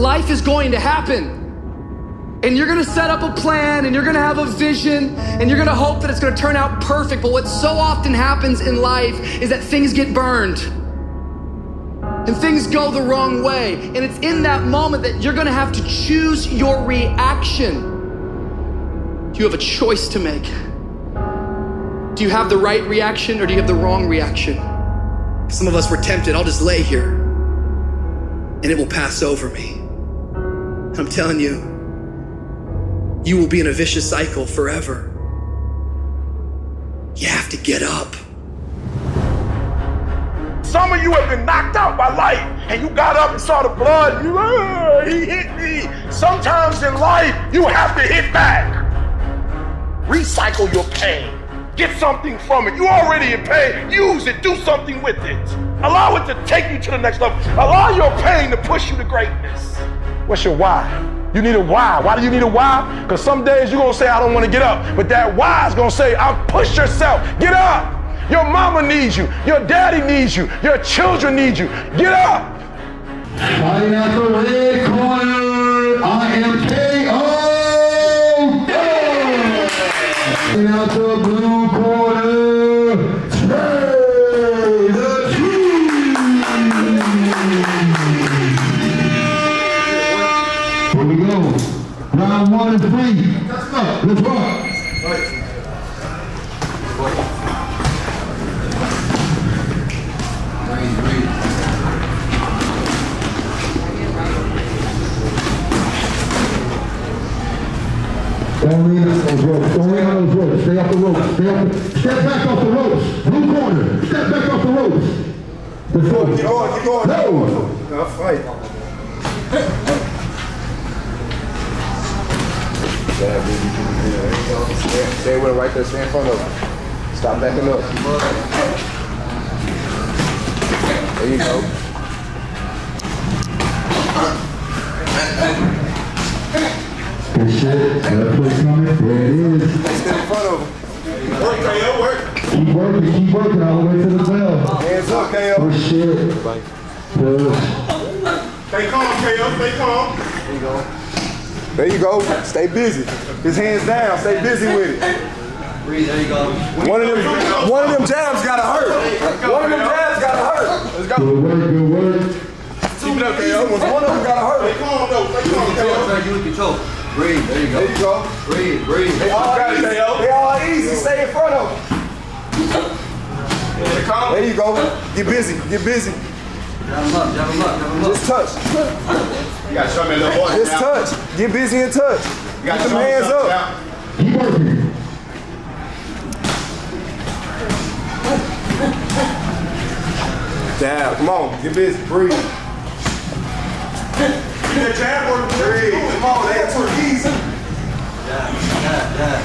life is going to happen. And you're gonna set up a plan and you're gonna have a vision and you're gonna hope that it's gonna turn out perfect. But what so often happens in life is that things get burned and things go the wrong way. And it's in that moment that you're gonna have to choose your reaction. You have a choice to make. Do you have the right reaction or do you have the wrong reaction? Some of us were tempted, I'll just lay here and it will pass over me. I'm telling you, you will be in a vicious cycle forever. You have to get up. Some of you have been knocked out by life and you got up and saw the blood. You, he hit me. Sometimes in life, you have to hit back. Recycle your pain. Get something from it. You already in pain. Use it. Do something with it. Allow it to take you to the next level. Allow your pain to push you to greatness. What's your why? You need a why. Why do you need a why? Because some days you're going to say, I don't want to get up. But that why is going to say, I'll push yourself. Get up. Your mama needs you. Your daddy needs you. Your children need you. Get up. Fighting the red corner, I am KO. Fighting out the blue off the ropes. Stay off. Step back off the ropes. Blue corner. Step back off the ropes. Before. Keep going, keep going. No. No, fight. Stay, stay with him right there. Stay in front of him. Stop backing up. There you go. Good shit. That play coming. There it is. Stay in front of him. Work, KO, work. Keep working. Keep working all the way to the bell. Hands up, KO. Good shit. Push. Stay calm, KO. Stay calm. There you go. There you go. Stay busy. His hands down. Stay busy with it. Breathe, there you go. One of them, one of them jabs gotta hurt. One of them jabs gotta hurt. Let's go. Good work. Good work. Keep it up, KO. One of them gotta Stay hurt. calm, though. Stay calm, KO. to get control. Breathe, there you There go. you go. Breathe, breathe. They all easy. They all easy. Stay in front of calm. There you go. Get busy. Get busy. Jab him up, jab him up, jab him up. Just touch. You got to show me a little more. Just touch. Get busy and touch. You got Get them hands up. now. Keep working. Down. Come on. Get busy. Breathe. That jab work. Breathe. Come on. Ain't too easy. Jab, jab, jab.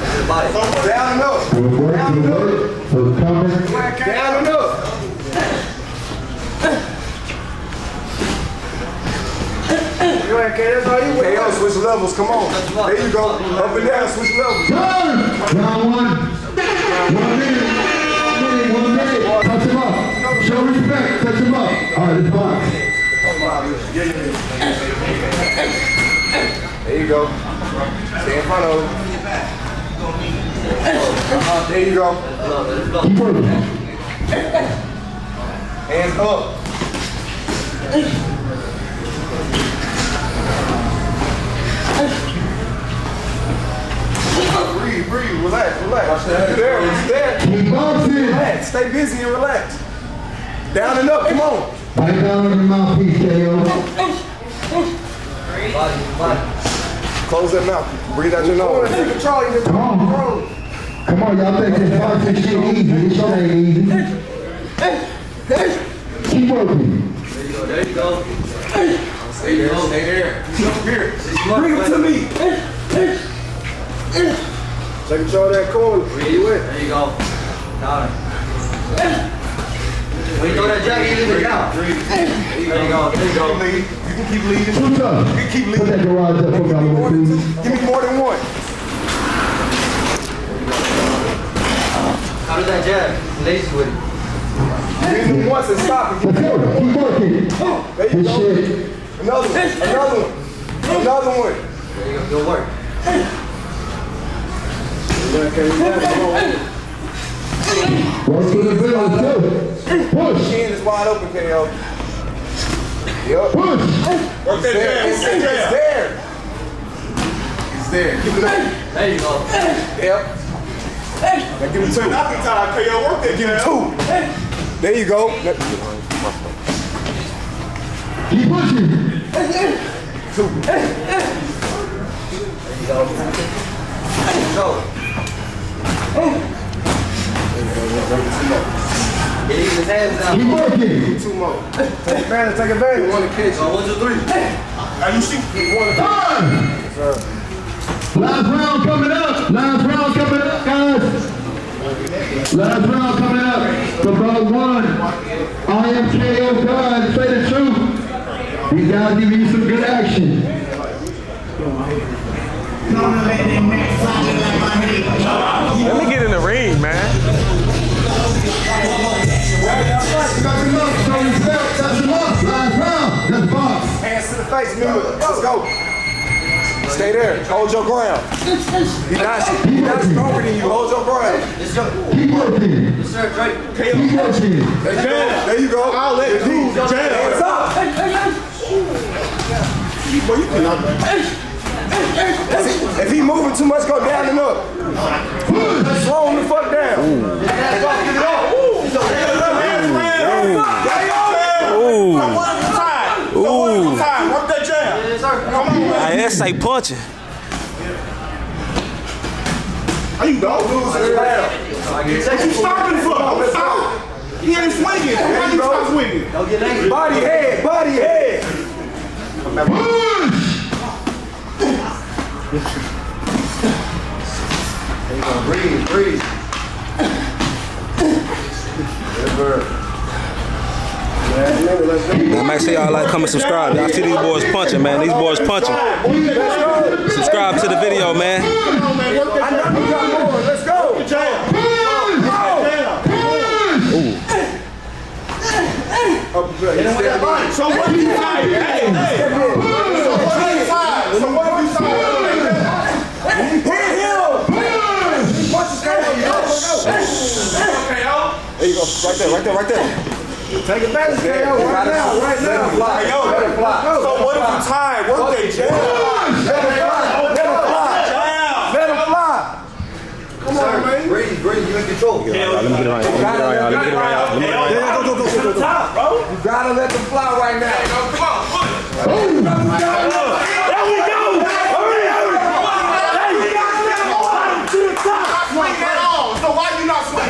Look at the body. Down and up. Good work. Good work. For coming. Down and up. KO, switch levels. Come on. There you go. Up and down. Switch levels. Turn! Round one. One minute. One minute. One minute. Touch him up. Show respect. Touch him up. All right, let's box. There you go. Stay in front of him. There you go. Keep working. Hands up. Breathe, breathe, relax, relax. There, there. Relax, stay busy and relax. Down and up, come on. Bite down on your mouthpiece, KO. Body, body. Close that mouth. Breathe out your nose. Take control, Come on. Come on, y'all think this boxing shit easy. This shit ain't easy. Keep working. There you go, there you go. Stay there, stay there. Come here. Smart, Bring it to me. Take control of that corner. Where you at? There you go. Got him. You throw that jab, you leave it. There you go, there you go. You can keep leading. Two tough. You can keep Put that garage up for me, please. give me more than one. How does that jab? Lazy with it. Hit him once and stop. Let's go. Keep working. Shit. Another one. Another one. Another one. There you go. Good work. Work to the too. Push, Chin is wide open, KO. Yup. push. Work that jab. It's, Work it's that jab. there. It's there. Keep it up. There you go. Yep. Now give him two. Knocking time, KO. Work that Give him jab. two. There you go. Let- Keep pushing. Go. Keep working. Two more. Take advantage. Take advantage. One to catch. One, two, three. You see. Time. Last round coming up. Last round coming up, guys. Last round coming up. For round one. I am KO oh God. Say the truth. These guys giving you some good action. Let face, remember. Let's go. Stay there. Hold your ground. He's not, he not stronger than you. Hold your ground. Yes, sir. Keep working. Yes, sir. Drake. Keep working. There you go. There you go. I'll let you jab. Hands up. Boy, you cannot. If he moving too much, go down and up. Slow him the fuck down. Last round. Ooh. One at a time. So one at a time. Work that jab. Yes, sir. Come on, man. Hey, that's like punching. How you it down. You stopping for? Stop. He ain't swinging. Why you stop swinging? Don't get angry. Body head, body head. Push. Breathe, breathe. Now make sure y'all like, comment, subscribe. Y'all see these boys punching, man. These boys punching. Subscribe to the video, man. Come on, man. Work I know you got more. Let's go. jab. Jab. So what you tired? Hey, hey. So what you tired? So what you tired? Hit him. Punches KO. KO. There you go. Right there, right there, right there. Take advantage, KO. Right now, right now. Let him fly. Yo, Let him fly. So what if you tired? Work that jab. Let him fly. Let him fly. Jab. Let him fly. Come on, man. Breathe, breathe. You in control. Let me get around y'all. Let me get around y'all. Let me get around y'all. Let me get around y'all. Go, go, go, go, go. Top, bro. You gotta let them fly right now. Come on, push. There we go. Hurry, hurry. There you go. Bottom to the top. Swing that on. So why you not swinging?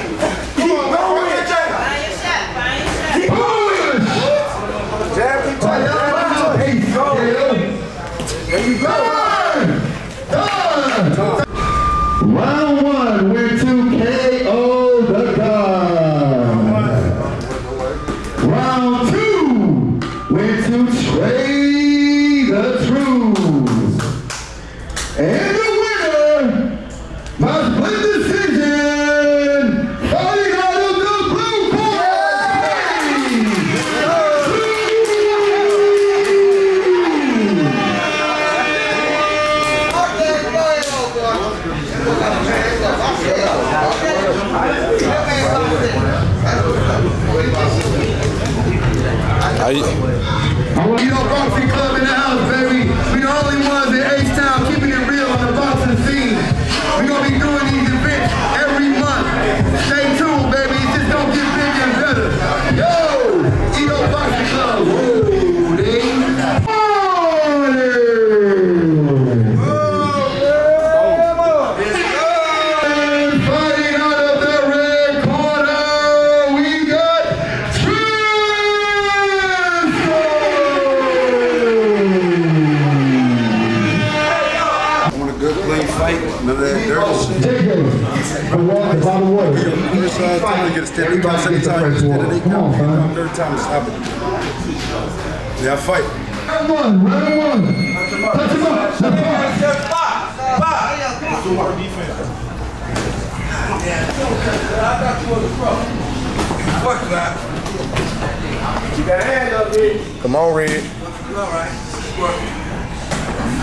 Keep that hand up, dude. Come on, Red. You all right? It's working.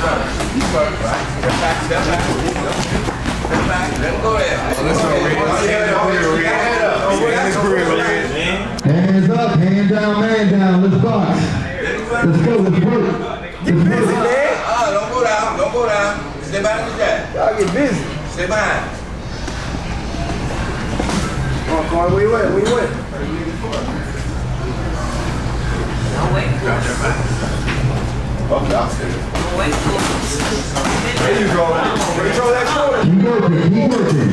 You work, right? Step back, step back. Step back. Let him go there. Let's go, Hands up, hand down, man down. Let's box. Let's go, let's work. Let's work. Ah, don't go down. Don't go down. Stay behind the jack. Y'all get busy. Stay behind. Come on, Corey, where you at? Where you at? There you go. Control that shoulder. Keep working, keep working.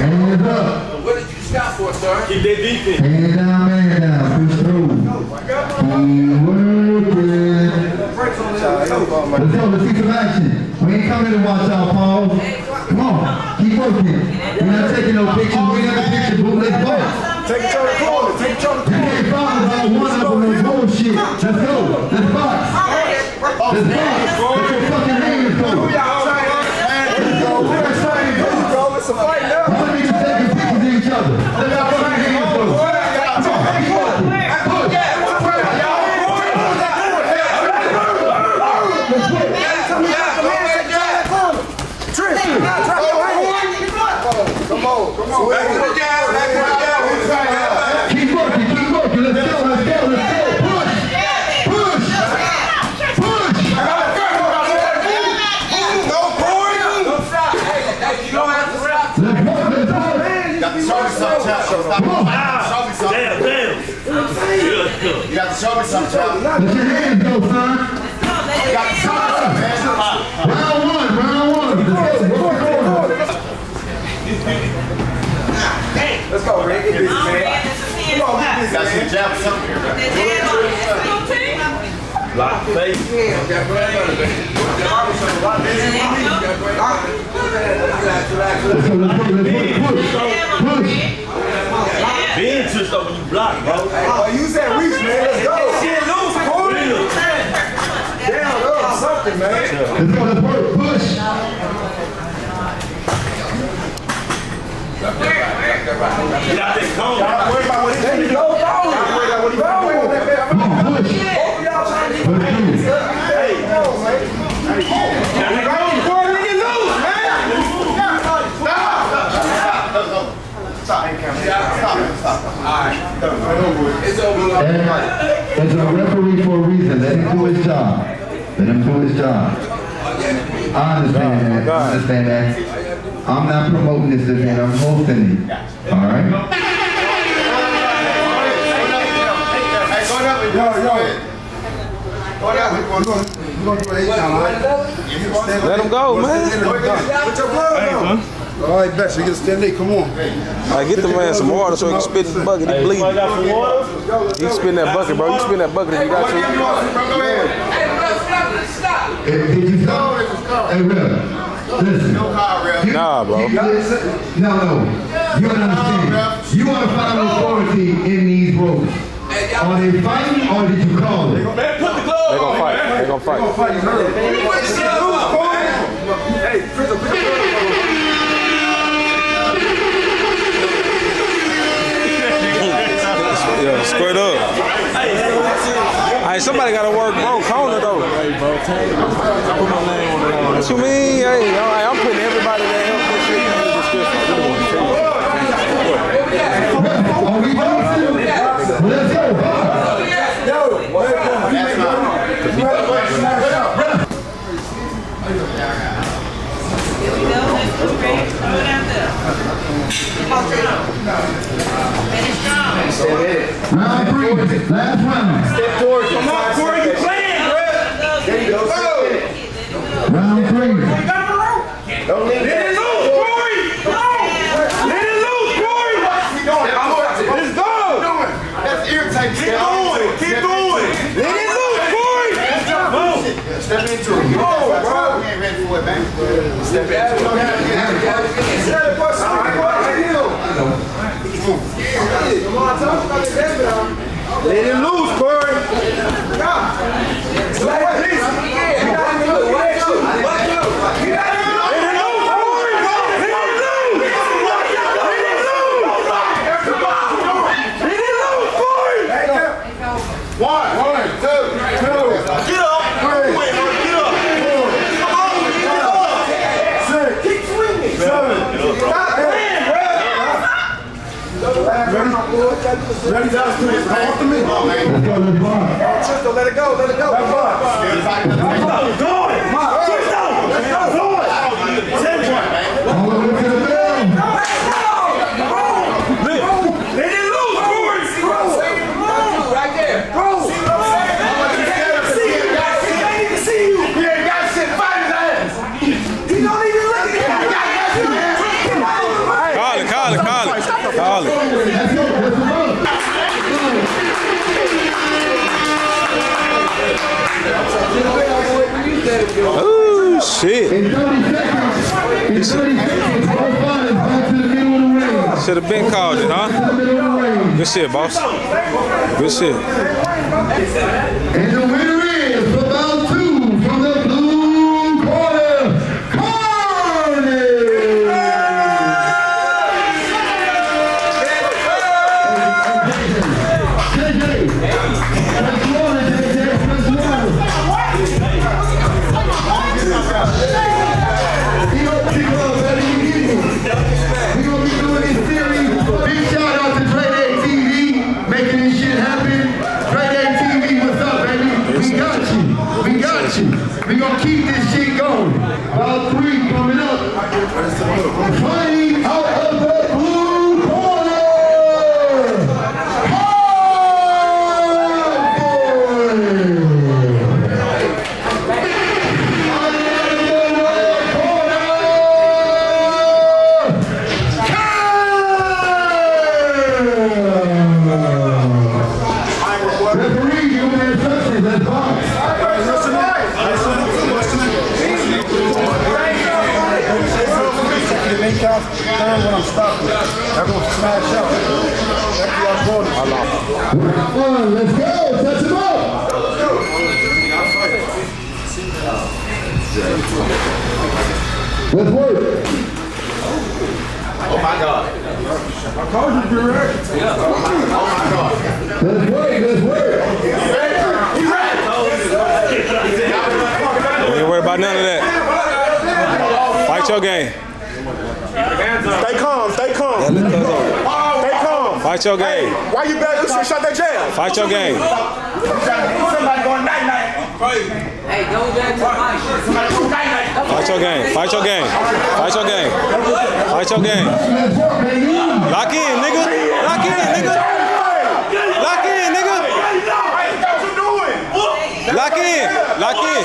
Hands up. What did you stop for, sir? Keep Hand down, man down. Push through. Keep working. Let's go, let's see some action. We ain't coming to watch our Paul. Come on, keep working. We're not taking no pictures. We never picture boo. Let's box. Take control of the corner. Take control of the You can't follow about one of them no bullshit. Let's go. Let's box. Let's box. Let your fucking hands go. Let's go. Let's fight. Bro, it's a fight now. Y'all niggas taking pictures of each other. Let your fucking hands go. Come on, keep working. Push. Come on, come on. Show me some chap. Let your hands go, son. You got to show me some, man. Round one, round one. Let's go. Work the corner. Let's go, Rick. Get busy, man. Come on, get busy, Got some man. jab something here. Lock the face. Let's go, let's go, let's work. Push. Push. Being twist up when you block, bro. Oh, use that reach, man. Let's go. Shit loose, Corey. Down, up, something, man. Let's go, let's work. Push. Get out that cone. Don't worry about what he's doing. Go, go. Don't worry about what he's doing. Come on, push. Push through. Hey, go, man. Corey, get loose, man. Stop. Stop. Stop. And there's a referee for a reason. Let him do his job. Let him do his job. I understand that. I understand that. I'm not promoting this event. I'm hosting it. All right? Hey, go down. Yo, yo. Go down. We're gonna, we're gonna do an eight count, all right? Let him go, man. Put your glove on. All right, bet. So you get a stand. Come on. I get the man some water so he can spit in the bucket. He I bleeding. got some water. He spit in that bucket, bro. You spit in that bucket if you got to. Hey, Did you stop? Hey, Rev. Listen. Nah, bro. You- listen. No, no. You don't understand. You are the final authority in these ropes. Are they fighting or did you call it? Man, put the They glove gonna on, fight. man. They gonna fight. Hey, put the put your straight up. Hey, somebody gotta work bro corner though. What you mean? Hey, all right, I'm putting everybody that helped this shit in the description. Are we boxing? Let's go. Round three. Last round. Step forward. Come on, Corey, you playing, bro. Round three. Let it loose, Corey. Let it loose, Corey. Let's go. That's irritating. Keep going. Keep going. Let it loose, Corey. Go. Step into it. Oh, bro. We ain't ready for it, man. Step into Let him loose, Corey. One, one, Ready, down to it. Come on to me. Let's go, let's box. Tristan, let it go, let it go. Let's go. Go it. Tristan, let's go. Ooh, shit. In 30 seconds, in 30 seconds, all fighters back to the middle of the ring. Should have been called it, huh? To the middle of the ring. Good shit, boss. Good shit. And the winner is for round two from the blue corner, Carney. That. Fight your game. Stay calm, stay calm. Stay calm. Fight your game. Why you back? You should shut that jam. Fight your game. Somebody going night night. Hey, go back to my Somebody go night night. Fight your game. Fight your game. Fight your game. Fight your game. Let's work. Lock in, nigga. Lock in, nigga. Lock in, nigga. What you doing? Lock in. Lock in.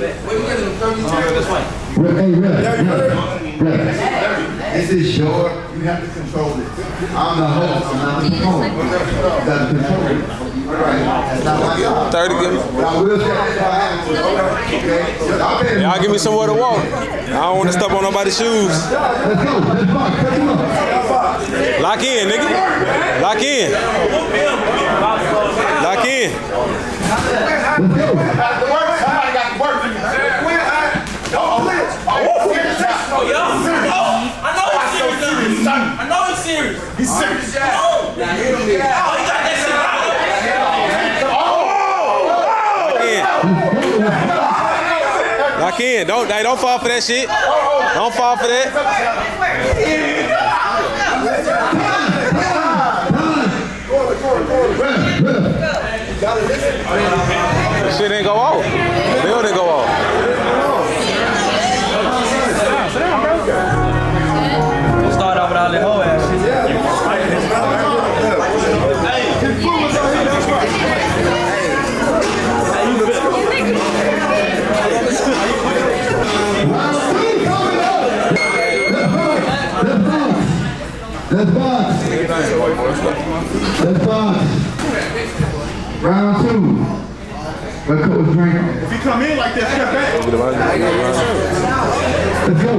Rep, hey, rep. Rep. This is your, you have to control it. I'm the host, I'm not the opponent. You got to control it. Right, that's not my job. 30 give me. But I will say that's what happens. Okay? Y'all better- Y'all give me some water water. I don't want to step on nobody's shoes. Let's go, let's box, touch him. Lock in, nigga. Lock in. Lock in. Let's go. Got to work. Somebody got to work. Don't blitz. Oh, Oh, oh, I know he's serious. now. I know he's serious. He's serious. Oh, yeah. Oh, he got that shit right. Lock in. Lock in. Don't, hey, don't fall for that shit. Don't fall for that. Shit ain't go off. Bill didn't go off. Let's box. Round two. Let's coach drink. If you come in like that, step back. Let's go.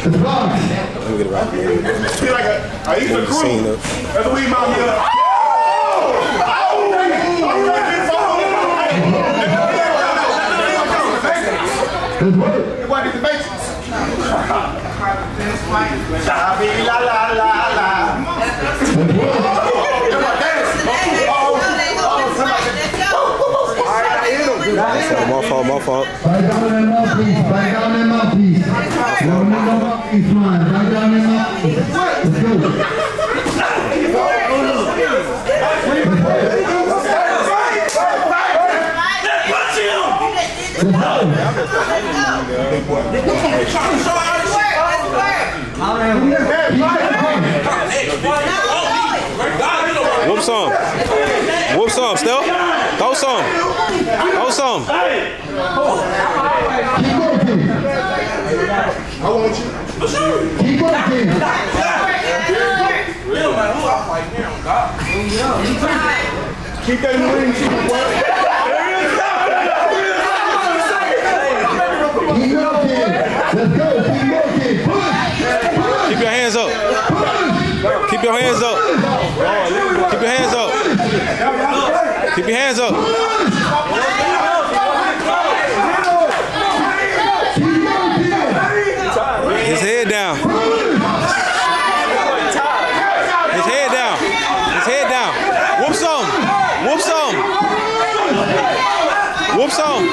Let's box. Let me get it right. Feel like a, a Easter Seen crew. it. That's what we remind me of. Let's work. What is the basics? Shabby la la la la. So, my fault, my fault. Right down in that mouthpiece. Right down in that mouthpiece. Don't need no mouthpiece flying. Right down in that mouthpiece. Let's go. Whoop some. Whoop some, Steph. Throw some. Throw some. Keep working. I want you. Keep working. Keep that ring. Keep it working. Keep working. Let's go. Keep working. Hands up. Keep your hands up. His head down. His head down. His head down. Whoop some. Whoop some. Whoop some.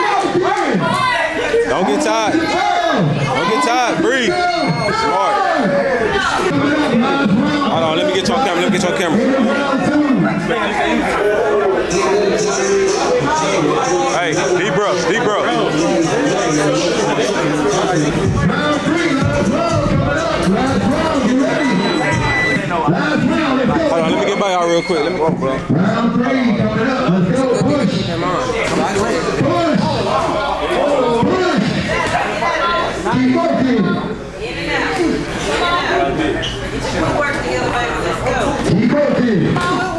Don't get tired. Don't get tired. Breathe. Smart. Hold on. Let me get you on camera. Let me get you on camera. Hey, deep breaths. Deep breaths. Round three. Last round coming up. Last round. You ready? Last round. Let's go. Hold on. Let me get by y'all real quick. Let me. Round three coming up. Let's go. Push. Push. Push. Keep working. Keep working. Y'all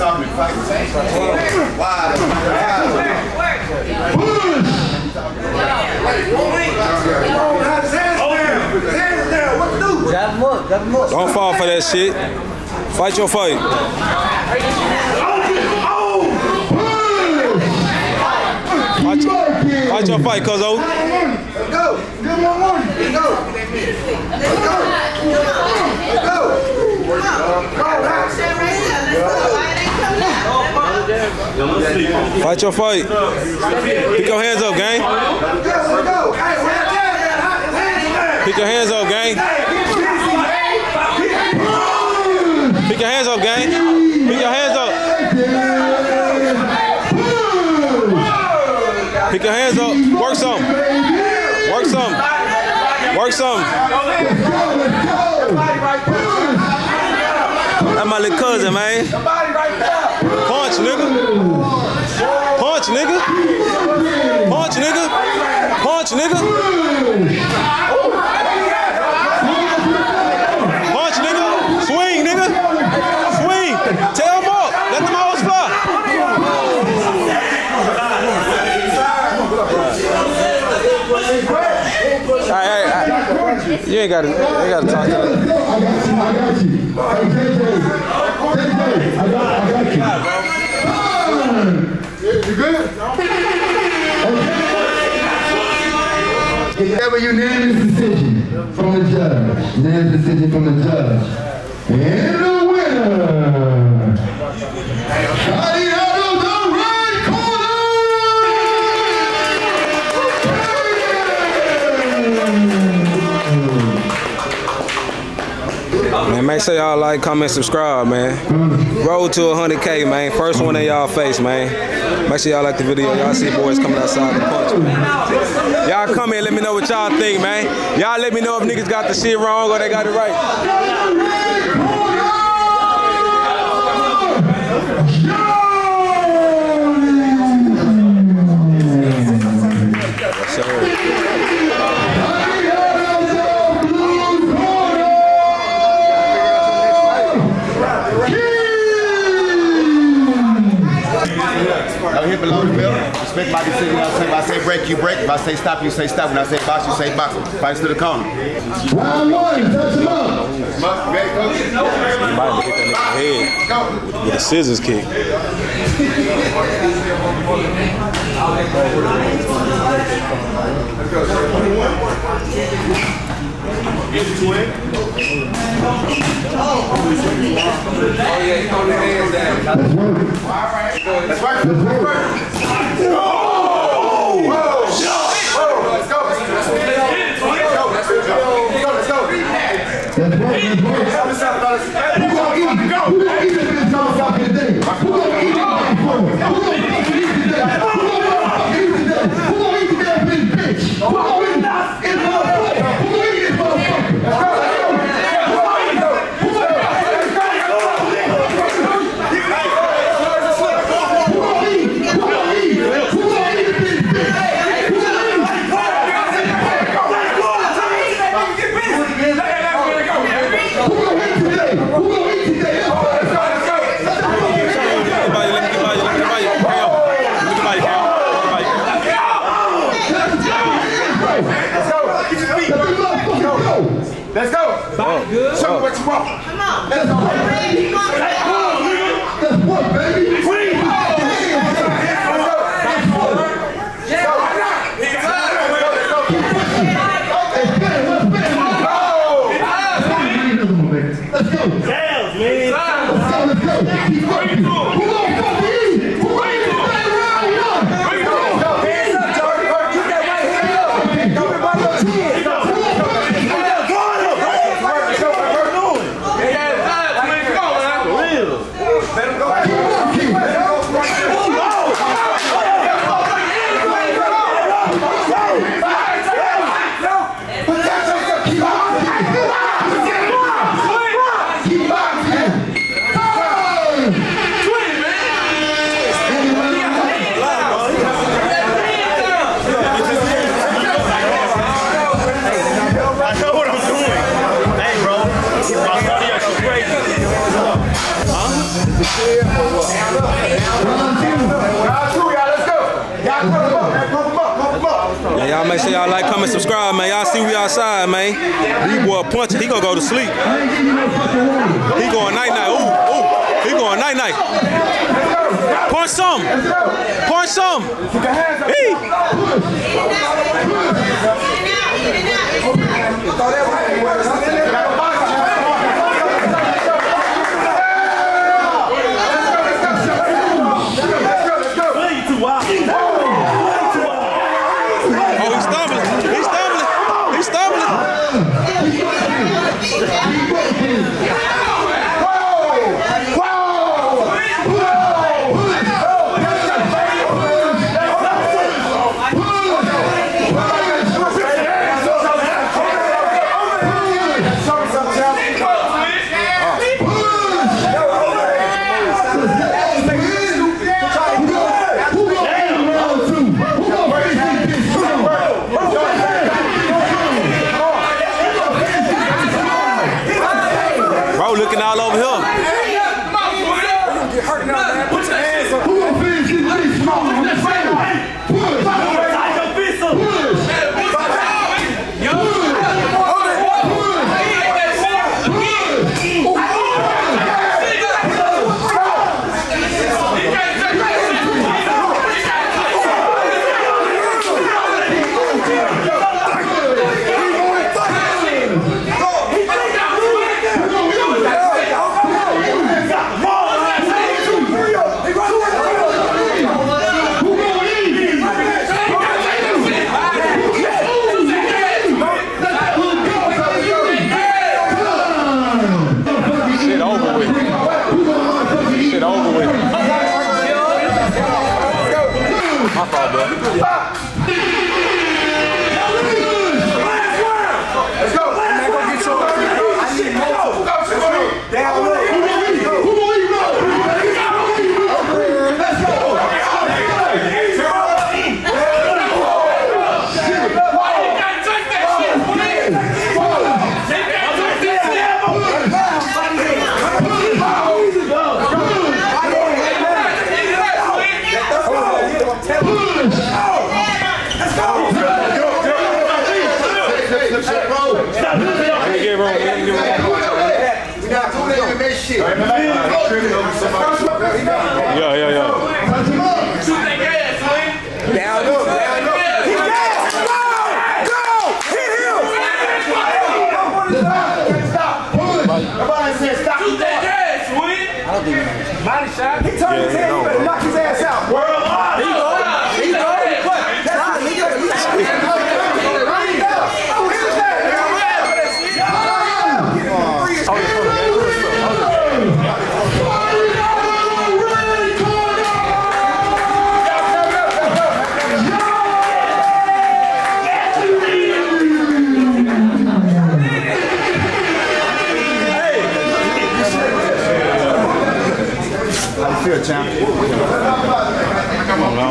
talking to fight. Wide. Push. Hands down. Hands down. What to do? Grab him up, grab him up. Don't fall for that shit. Fight your fight. Fight your, fight your fight, cuzzo. Let's go. Give him one more. Let's go. Let's go. Let's go. Fight your fight. Pick your hands up, gang. Let's go. Let's go. Hey, hands down. Hands down. Pick your hands up, gang. Pick your hands up, gang. Pick your hands up. Pick your hands up. Work some. Work some. Work some. That's my little cousin, man. Punch, nigga. Punch, nigga. Punch, nigga. Punch, nigga. Punch, nigga. Swing, nigga. Swing. Tell them up. Let them always fly. Hey, hey, hey. You ain't got to. You got to talk to them. I got you. I got you. I got, I got. You good? Is that a unanimous decision from the judge? Unanimous decision from the judge. And the winner, Shotty out of the right Man, make sure y'all like, comment, subscribe, man. Road to 100K, man. First one in y'all face, man. Make sure y'all like the video. Y'all see boys coming outside to punch. Y'all come here, let me know what y'all think, man. Y'all let me know if niggas got the shit wrong or they got it right. say stop, you say stop. When I say box, you say box. Fights to the corner. Round one, touch him up. You're about to hit that nigga head with a scissors kick. Oh yeah, he on his hands down. That's right. That's right. Vamos sentar assim. Y'all make sure y'all like, comment, subscribe, man. Y'all see we outside, man. We boy punching. He gonna go to sleep. He going night night. Ooh, ooh. He going night night. Punch some. Punch some. Hey. Throw that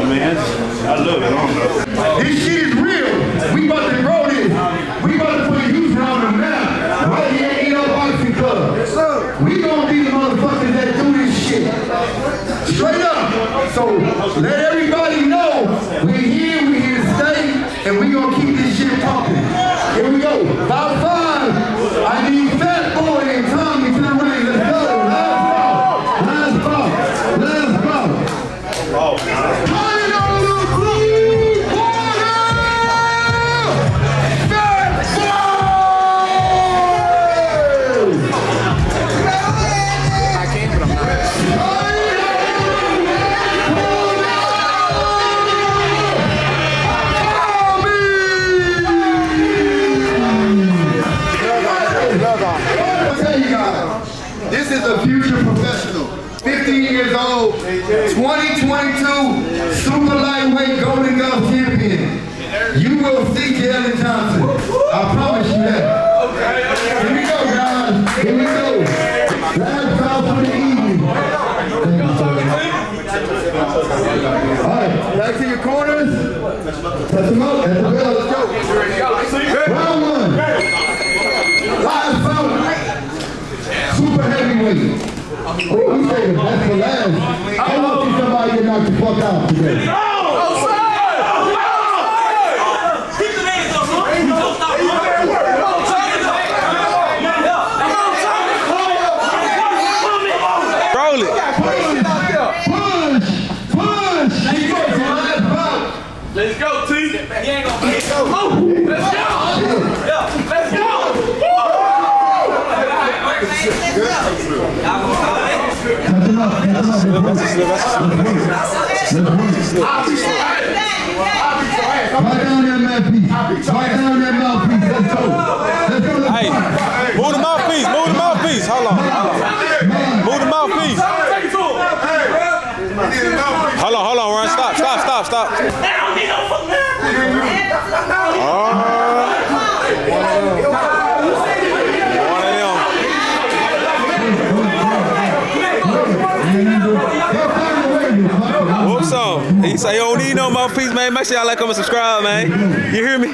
man. I love it. I don't know. This shit is back to your corners. Touch them up. That's the bell. Let's go. Round one. Last bout. Super heavyweight. Oh, I'm saying that's the last. I want to see somebody get knocked the fuck out today. Roll it. Push! Push! He goes to last bout. Let's go, T. He ain't gonna be. Oh, let's go. Yeah, let's go. Right down that mouthpiece. Down that mouthpiece. Let's go. Let's. Let's Hey, move the mouthpiece. Move the mouthpiece. Hold on. Move the mouthpiece. Hold on, hold on. Stop, stop, stop, stop. I don't need no fucking of them. Up? He say you don't need no mouthpiece, man. Make sure y'all like, comment, subscribe, man. You hear me?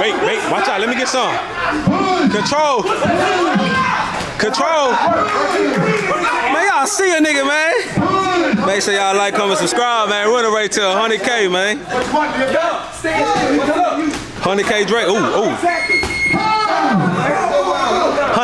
Wait, wait, watch out. Let me get some. Control. Control. Man, y'all see a nigga, man. Make sure y'all like, comment, subscribe, man. Running right to 100K, man. 100K Drake. Ooh, ooh.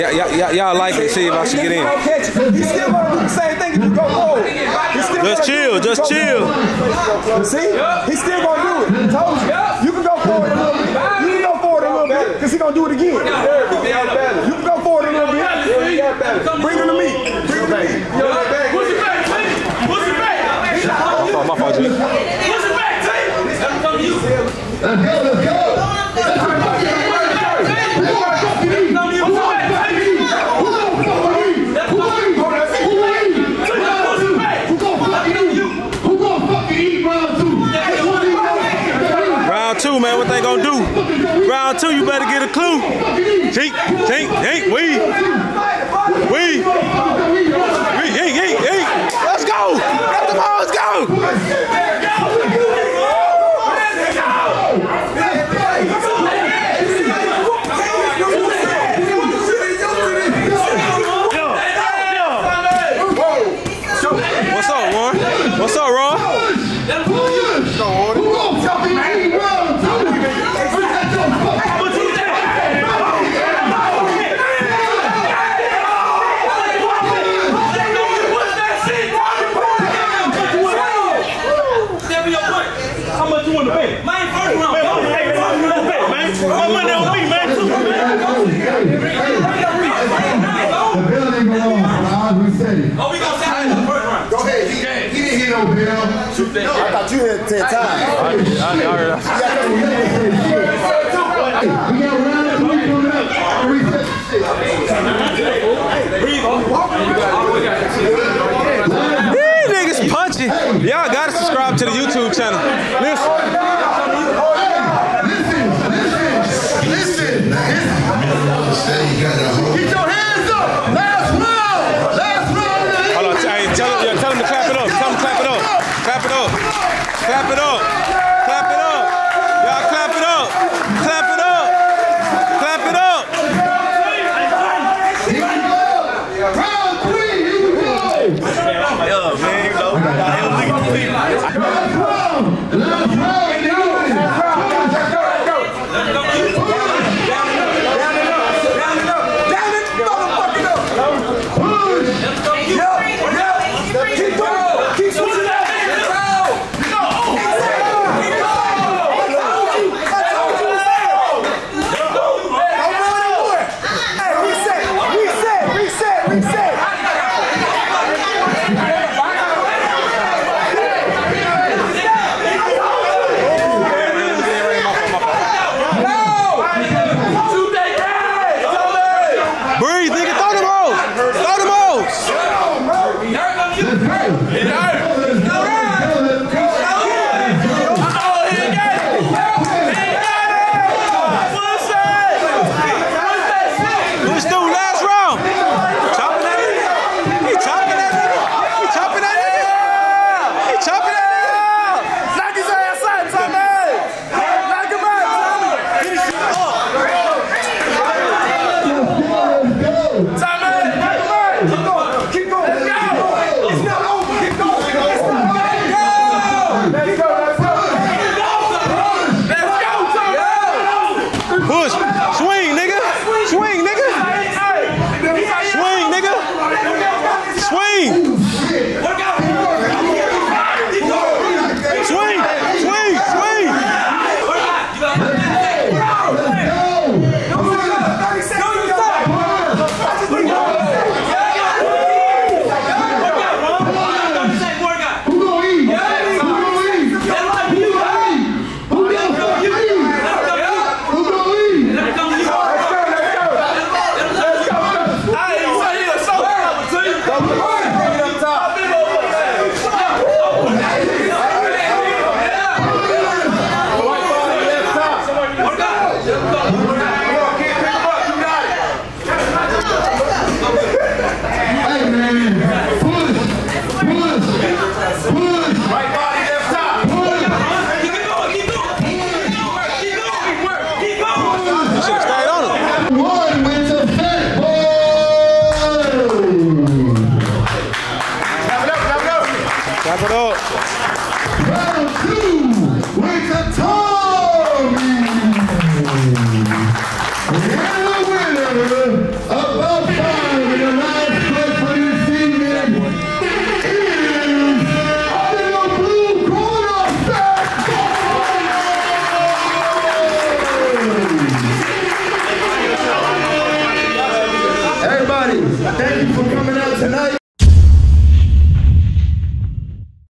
y'all- y'all- y'all like it. See if I should get in. He's still gonna do the same thing if you go forward. Just chill, it if you just chill. See? He's still gonna do it. Told you. You can go forward a little bit. You can go forward a little bit because he's gonna do it again. You can go forward a little bit. Bring him to me. Bring him to me. Push it back, T. Push it back. My fault, G. Push it back, T. Let's come to you. I tell you better get a clue. Tink, tink, tink, we. We. We, hey, hey, hey. Let's go. Let the balls go. I thought you had 10 times. I did. got We got a round of coming up. These niggas punching. Y'all gotta subscribe to the YouTube channel. Listen. Listen, listen, listen.